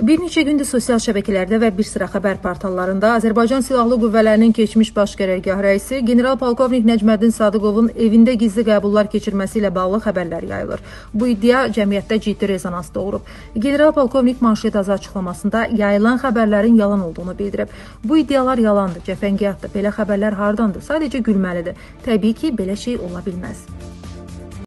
Bir neçə gündür sosial şəbəkələrdə və bir sıra xəbər portallarında Azərbaycan Silahlı Qüvvələrinin keçmiş baş qərargah rəisi general polkovnik Nəcməddin Sadıqovun evində gizli qəbullar keçirməsi ilə bağlı xəbərlər yayılır. Bu iddia cəmiyyətdə ciddi rezonans doğurub. General polkovnik Manşet Azar açıqlamasında yayılan xəbərlərin yalan olduğunu bildirib. Bu iddialar yalandır, cəfəngiyatdır. Belə xəbərlər hardandır? Sadəcə gülməlidir. Təbii ki, belə şey ola bilməz.